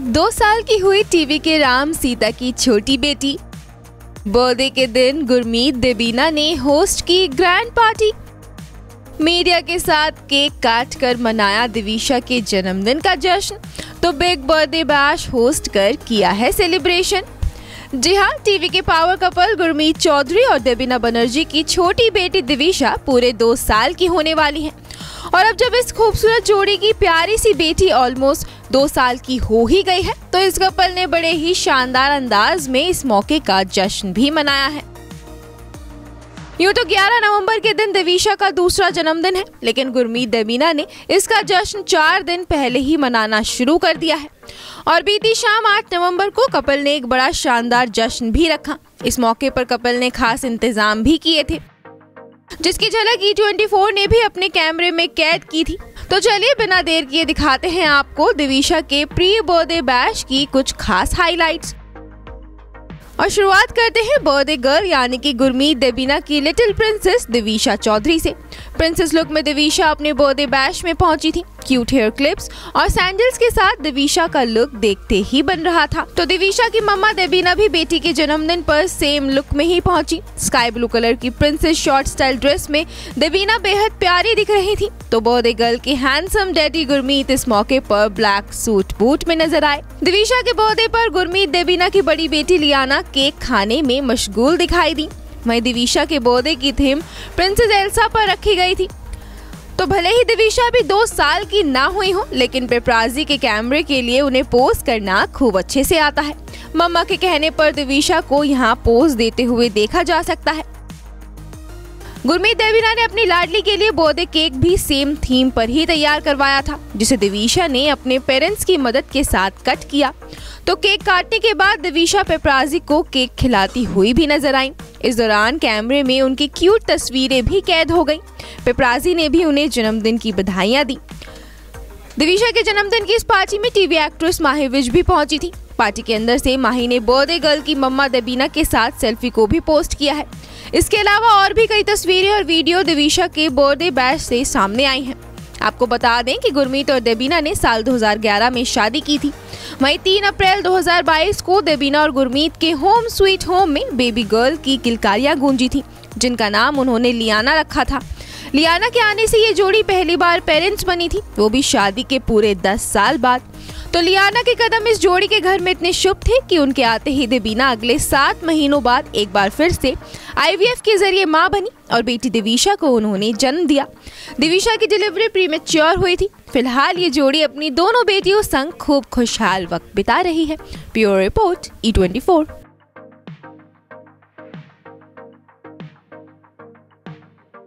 दो साल की हुई टीवी के राम सीता की छोटी बेटी। बर्थडे के दिन गुरमीत देबीना ने होस्ट की ग्रैंड पार्टी मीडिया के साथ केक काट कर मनाया दिविशा के जन्मदिन का जश्न तो बिग बर्थडे बैश होस्ट कर किया है सेलिब्रेशन जी हाँ टीवी के पावर कपल गुरमीत चौधरी और देबीना बनर्जी की छोटी बेटी दिविशा पूरे दो साल की होने वाली हैं। और अब जब इस खूबसूरत जोड़ी की प्यारी सी बेटी ऑलमोस्ट दो साल की हो ही गई है तो इस कपल ने बड़े ही शानदार अंदाज में इस मौके का जश्न भी मनाया है। यूँ तो 11 नवंबर के दिन देवीशा का दूसरा जन्मदिन है, लेकिन गुरमीत देवीना ने इसका जश्न चार दिन पहले ही मनाना शुरू कर दिया है। और बीती शाम 8 नवंबर को कपल ने एक बड़ा शानदार जश्न भी रखा। इस मौके पर कपल ने खास इंतज़ाम भी किए थे। जिसकी झलक ई ट्वेंटी फोर ने भी अपने कैमरे में कैद की थी। तो चलिए बिना देर किए दिखाते हैं आपको दिविशा के प्री बर्थडे बैश की कुछ खास हाइलाइट्स और शुरुआत करते हैं बर्थडे गर्ल यानी कि गुरमीत देबीना की लिटिल प्रिंसेस दिविशा चौधरी से। प्रिंसेस लुक में दिविशा अपने बर्थडे बैश में पहुँची थी। क्यूट हेयर क्लिप्स और सैंडल्स के साथ दिविशा का लुक देखते ही बन रहा था। तो दिविशा की मम्मा देबीना भी बेटी के जन्मदिन पर सेम लुक में ही पहुँची। स्काई ब्लू कलर की प्रिंसेस शॉर्ट स्टाइल ड्रेस में देबीना बेहद प्यारी दिख रही थी। तो बर्थडे गर्ल के हैंडसम डैडी गुरमीत इस मौके पर ब्लैक सूट बूट में नज़र आए। दिविशा के बर्थडे पर गुरमीत देबीना की बड़ी बेटी लियाना केक खाने में मशगूल दिखाई दी। वहीं दिविशा के बर्थडे की थीम प्रिंसेस एल्सा पर रखी गई थी। तो भले ही दिविशा भी दो साल की ना हुई हो, लेकिन पेपराजी के कैमरे के लिए उन्हें पोज करना खूब अच्छे से आता है। मम्मा के कहने पर दिविशा को यहाँ पोज देते हुए देखा जा सकता है। गुरमीत देवीना ने अपनी लाडली के लिए बर्थडे केक भी सेम थीम पर ही तैयार करवाया था, जिसे दिविशा ने अपने पेरेंट्स की मदद के साथ कट किया। तो केक काटने के बाद दिविशा पेपराजी को केक खिलाती हुई भी नज़र आई। इस दौरान कैमरे में उनकी क्यूट तस्वीरें भी कैद हो गईं। पेपराजी ने भी उन्हें जन्मदिन की बधाइयाँ दी। दिविशा के जन्मदिन की इस पार्टी में टीवी एक्ट्रेस माही विज भी पहुँची थी। पार्टी के अंदर से माही ने बर्थडे गर्ल की मम्मा देबीना के साथ सेल्फी को भी पोस्ट किया है। इसके अलावा और भी कई तस्वीरें और वीडियो दिविशा के बर्थडे बैच से सामने आई हैं। आपको बता दें कि गुरमीत और देबीना ने साल 2011 में शादी की थी। वहीं 3 अप्रैल 2022 को देबीना और गुरमीत के होम स्वीट होम में बेबी गर्ल की किलकारियाँ गूंजी थी, जिनका नाम उन्होंने लियाना रखा था। लियाना के आने से ये जोड़ी पहली बार पेरेंट्स बनी थी, वो भी शादी के पूरे दस साल बाद। तो लियाना के कदम इस जोड़ी के घर में इतने शुभ थे कि उनके आते ही देबीना अगले सात महीनों बाद एक बार फिर से आईवीएफ के ज़रिए माँ बनी और बेटी दिविशा को उन्होंने जन्म दिया। दिविशा की डिलीवरी प्रीमेच्योर हुई थी। फ़िलहाल ये जोड़ी अपनी दोनों बेटियों संग खूब खुशहाल वक्त बिता रही है। Pure report E twenty